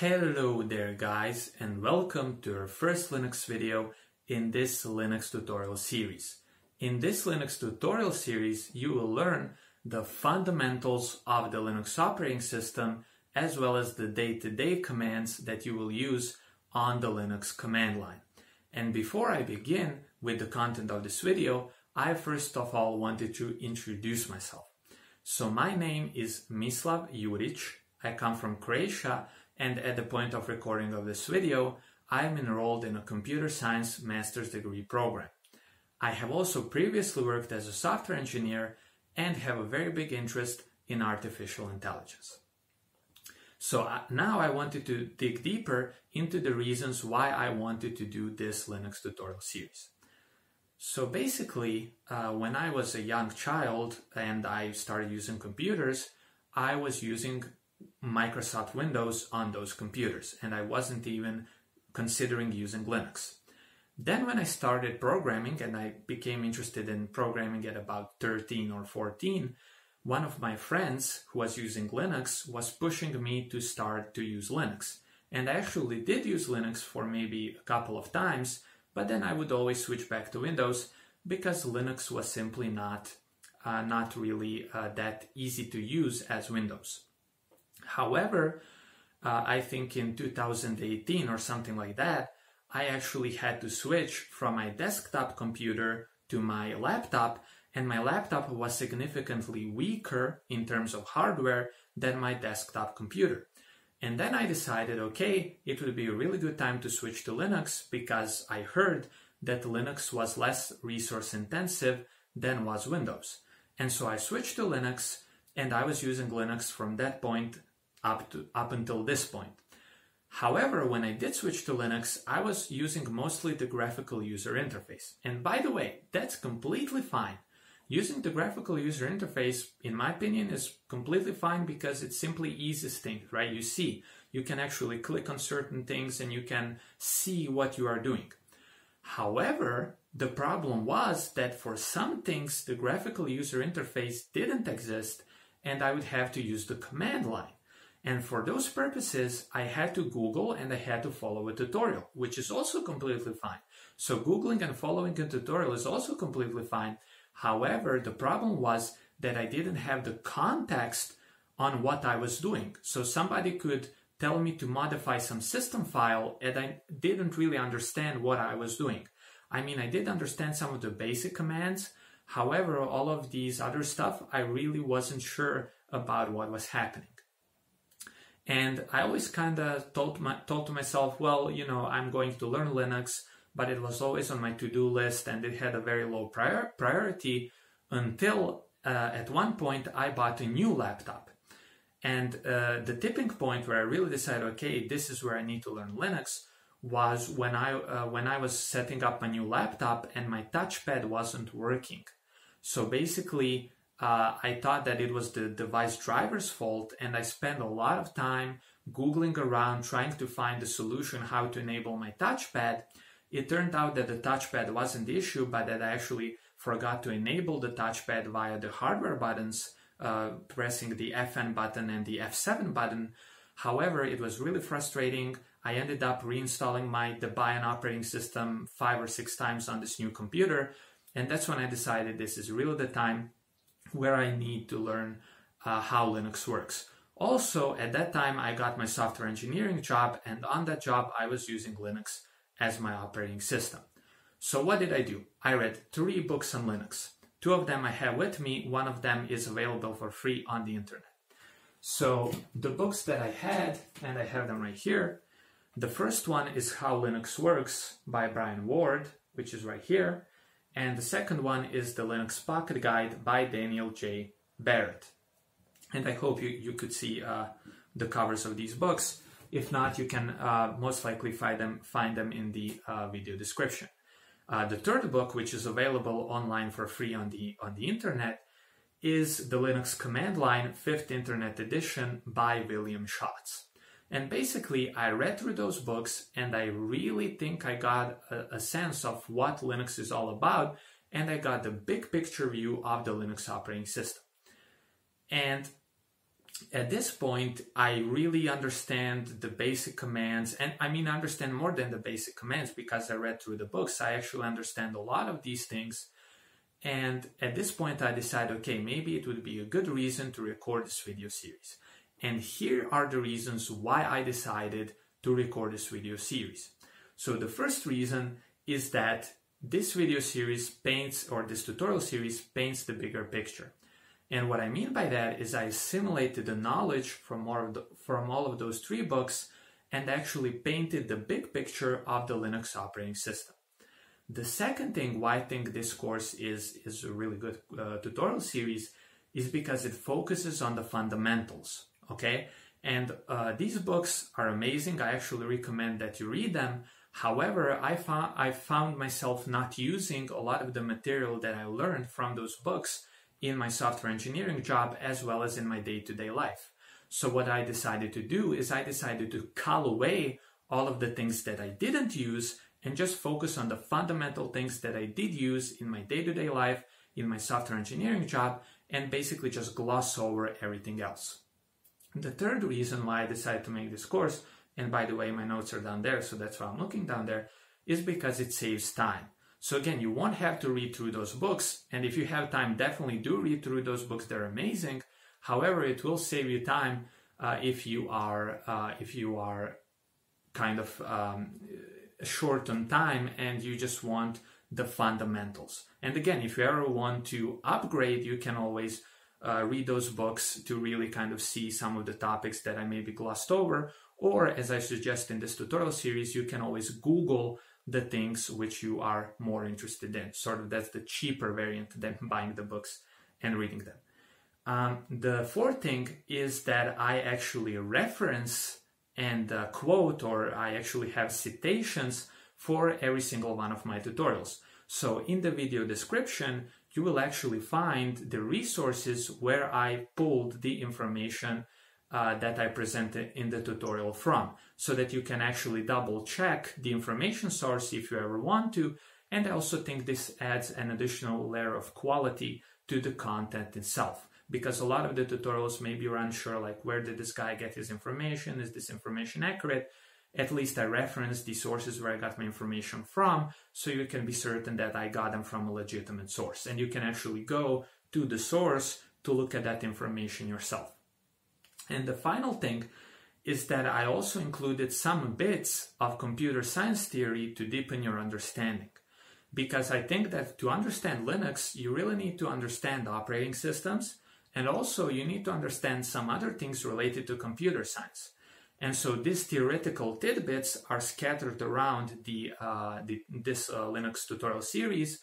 Hello there guys and welcome to our first Linux video in this Linux tutorial series. In this Linux tutorial series you will learn the fundamentals of the Linux operating system as well as the day-to-day -day commands that you will use on the Linux command line. And before I begin with the content of this video, I first of all wanted to introduce myself. So my name is Mislav Jurić, I come from Croatia and at the point of recording of this video, I am enrolled in a computer science master's degree program. I have also previously worked as a software engineer and have a very big interest in artificial intelligence. So uh, now I wanted to dig deeper into the reasons why I wanted to do this Linux tutorial series. So basically, uh, when I was a young child and I started using computers, I was using Microsoft Windows on those computers, and I wasn't even considering using Linux. Then, when I started programming and I became interested in programming at about 13 or 14, one of my friends who was using Linux was pushing me to start to use Linux. And I actually did use Linux for maybe a couple of times, but then I would always switch back to Windows because Linux was simply not uh, not really uh, that easy to use as Windows. However, uh, I think in 2018 or something like that, I actually had to switch from my desktop computer to my laptop, and my laptop was significantly weaker in terms of hardware than my desktop computer. And then I decided, okay, it would be a really good time to switch to Linux because I heard that Linux was less resource intensive than was Windows. And so I switched to Linux and I was using Linux from that point up to up until this point. However, when I did switch to Linux, I was using mostly the graphical user interface. And by the way, that's completely fine. Using the graphical user interface, in my opinion, is completely fine because it simply eases things, right? You see, you can actually click on certain things and you can see what you are doing. However, the problem was that for some things, the graphical user interface didn't exist and I would have to use the command line. And for those purposes, I had to Google and I had to follow a tutorial, which is also completely fine. So Googling and following a tutorial is also completely fine. However, the problem was that I didn't have the context on what I was doing. So somebody could tell me to modify some system file and I didn't really understand what I was doing. I mean, I did understand some of the basic commands. However, all of these other stuff, I really wasn't sure about what was happening. And I always kind of told, told to myself, well, you know, I'm going to learn Linux, but it was always on my to-do list and it had a very low prior, priority until uh, at one point I bought a new laptop. And uh, the tipping point where I really decided, okay, this is where I need to learn Linux, was when I uh, when I was setting up my new laptop and my touchpad wasn't working. So basically, uh, I thought that it was the device driver's fault, and I spent a lot of time Googling around trying to find the solution how to enable my touchpad. It turned out that the touchpad wasn't the issue, but that I actually forgot to enable the touchpad via the hardware buttons, uh, pressing the FN button and the F7 button. However, it was really frustrating. I ended up reinstalling my Debian operating system five or six times on this new computer, and that's when I decided this is really the time where I need to learn uh, how Linux works. Also, at that time, I got my software engineering job, and on that job, I was using Linux as my operating system. So, what did I do? I read three books on Linux. Two of them I have with me, one of them is available for free on the internet. So, the books that I had, and I have them right here, the first one is How Linux Works by Brian Ward, which is right here. And the second one is the Linux Pocket Guide by Daniel J. Barrett. And I hope you, you could see uh, the covers of these books. If not, you can uh, most likely find them, find them in the uh, video description. Uh, the third book, which is available online for free on the, on the internet, is the Linux Command Line 5th Internet Edition by William Shotts. And basically, I read through those books and I really think I got a, a, sense of what Linux is all about. And I got the big picture view of the Linux operating system. And at this point, I really understand the basic commands. And I mean, I understand more than the basic commands because I read through the books. I actually understand a lot of these things. And at this point, I decided, okay, maybe it would be a good reason to record this video series. And here are the reasons why I decided to record this video series. So the first reason is that this video series paints, or this tutorial series paints the bigger picture. And what I mean by that is I assimilated the knowledge from all of, the, from all of those three books and actually painted the big picture of the Linux operating system. The second thing why I think this course is, is a really good uh, tutorial series is because it focuses on the fundamentals, okay? And uh, these books are amazing. I actually recommend that you read them. However, I found, I found myself not using a lot of the material that I learned from those books in my software engineering job as well as in my day-to-day life. So what I decided to do is I decided to call away all of the things that I didn't use and just focus on the fundamental things that I did use in my day-to-day life, in my software engineering job, and basically just gloss over everything else. The third reason why I decided to make this course, and by the way, my notes are down there, so that's why I'm looking down there, is because it saves time. So again, you won't have to read through those books. And if you have time, definitely do read through those books. They're amazing. However, it will save you time uh, if you are uh, if you are kind of um, short on time and you just want the fundamentals. And again, if you ever want to upgrade, you can always uh, read those books to really kind of see some of the topics that I maybe glossed over. Or as I suggest in this tutorial series, you can always Google the things which you are more interested in. Sort of that's the cheaper variant than buying the books and reading them. Um, the fourth thing is that I actually reference and uh, quote, or I actually have citations for every single one of my tutorials. So in the video description, you will actually find the resources where I pulled the information uh, that I presented in the tutorial from so that you can actually double check the information source if you ever want to. And I also think this adds an additional layer of quality to the content itself because a lot of the tutorials maybe you're unsure like where did this guy get his information? Is this information accurate? At least I reference the sources where I got my information from so you can be certain that I got them from a legitimate source. And you can actually go to the source to look at that information yourself. And the final thing is that I also included some bits of computer science theory to deepen your understanding. Because I think that to understand Linux, you really need to understand operating systems, and also you need to understand some other things related to computer science. And so these theoretical tidbits are scattered around the, uh, the this uh, Linux tutorial series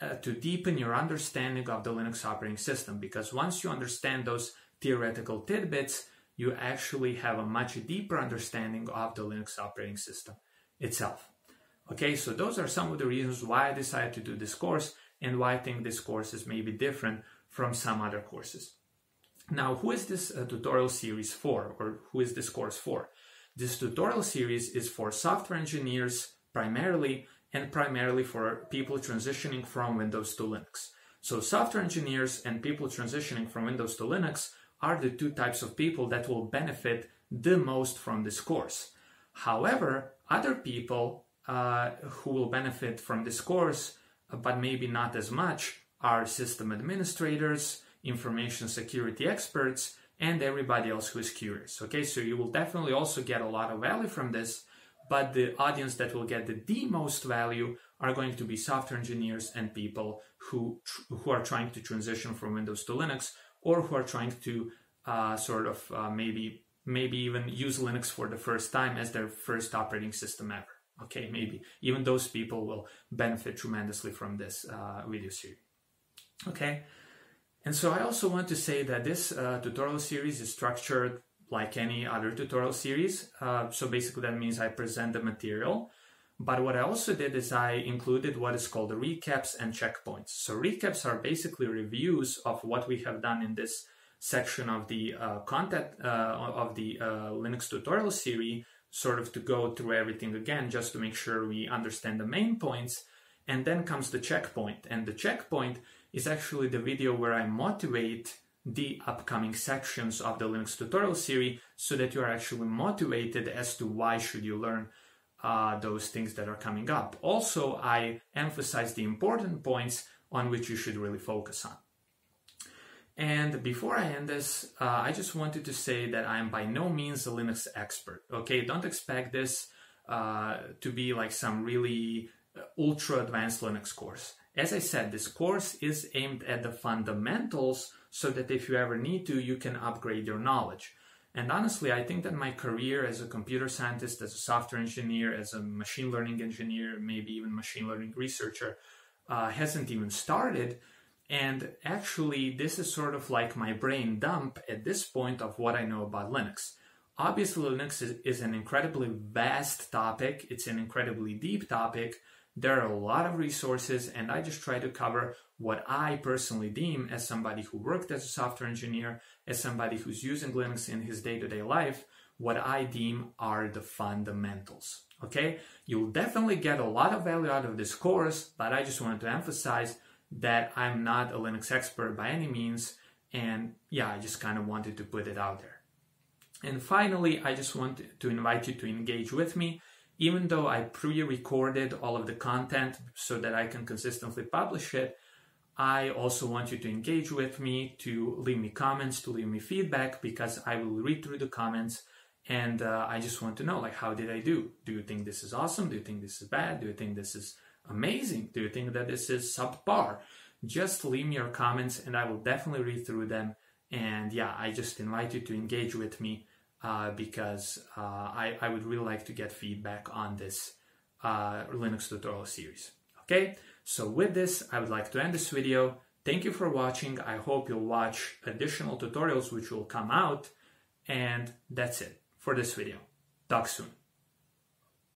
uh, to deepen your understanding of the Linux operating system. Because once you understand those theoretical tidbits, you actually have a much deeper understanding of the Linux operating system itself. Okay, so those are some of the reasons why I decided to do this course and why I think this course is maybe different from some other courses. Now, who is this uh, tutorial series for, or who is this course for? This tutorial series is for software engineers primarily, and primarily for people transitioning from Windows to Linux. So, software engineers and people transitioning from Windows to Linux are the two types of people that will benefit the most from this course. However, other people uh, who will benefit from this course, uh, but maybe not as much, are system administrators, information security experts, and everybody else who is curious. Okay, so you will definitely also get a lot of value from this, but the audience that will get the, the most value are going to be software engineers and people who who are trying to transition from Windows to Linux or who are trying to uh, sort of uh, maybe maybe even use Linux for the first time as their first operating system ever. Okay, maybe even those people will benefit tremendously from this uh, video series. Okay, and so I also want to say that this uh, tutorial series is structured like any other tutorial series. Uh, so basically, that means I present the material. But what I also did is I included what is called the recaps and checkpoints. So recaps are basically reviews of what we have done in this section of the uh, content uh, of the uh, Linux tutorial series, sort of to go through everything again, just to make sure we understand the main points. And then comes the checkpoint. And the checkpoint is actually the video where I motivate the upcoming sections of the Linux tutorial series so that you are actually motivated as to why should you learn uh, those things that are coming up. Also, I emphasize the important points on which you should really focus on. And before I end this, uh, I just wanted to say that I am by no means a Linux expert. Okay, don't expect this uh, to be like some really uh, ultra advanced Linux course. As I said, this course is aimed at the fundamentals so that if you ever need to, you can upgrade your knowledge. And honestly, I think that my career as a computer scientist, as a software engineer, as a machine learning engineer, maybe even machine learning researcher, uh, hasn't even started. And actually, this is sort of like my brain dump at this point of what I know about Linux. Obviously, Linux is, is an incredibly vast topic, it's an incredibly deep topic. There are a lot of resources, and I just try to cover what I personally deem as somebody who worked as a software engineer, as somebody who's using Linux in his day to day life, what I deem are the fundamentals. Okay, you'll definitely get a lot of value out of this course, but I just wanted to emphasize that I'm not a Linux expert by any means. And yeah, I just kind of wanted to put it out there. And finally, I just want to invite you to engage with me. Even though I pre recorded all of the content so that I can consistently publish it, I also want you to engage with me, to leave me comments, to leave me feedback, because I will read through the comments and uh, I just want to know, like, how did I do? Do you think this is awesome? Do you think this is bad? Do you think this is amazing? Do you think that this is subpar? Just leave me your comments and I will definitely read through them. And yeah, I just invite you to engage with me uh, because uh, I, I would really like to get feedback on this uh, Linux tutorial series. Okay, so with this, I would like to end this video. Thank you for watching. I hope you'll watch additional tutorials which will come out. And that's it for this video. Talk soon.